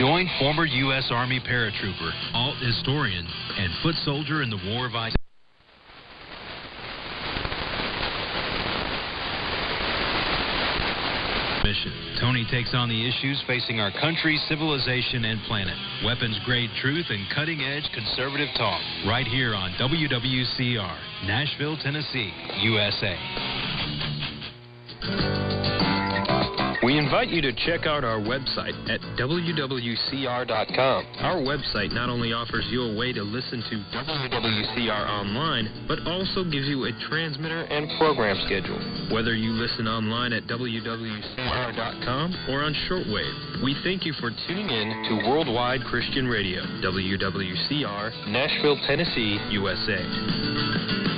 Join former U.S. Army paratrooper, alt historian, and foot soldier in the War of Identity. mission. Tony takes on the issues facing our country, civilization, and planet. Weapons grade truth and cutting edge conservative talk. Right here on WWCR, Nashville, Tennessee, USA. Invite you to check out our website at wwcr.com. Our website not only offers you a way to listen to WWCR online, but also gives you a transmitter and program schedule. Whether you listen online at wwcr.com or on shortwave, we thank you for tuning in to Worldwide Christian Radio, WWCR, Nashville, Tennessee, USA.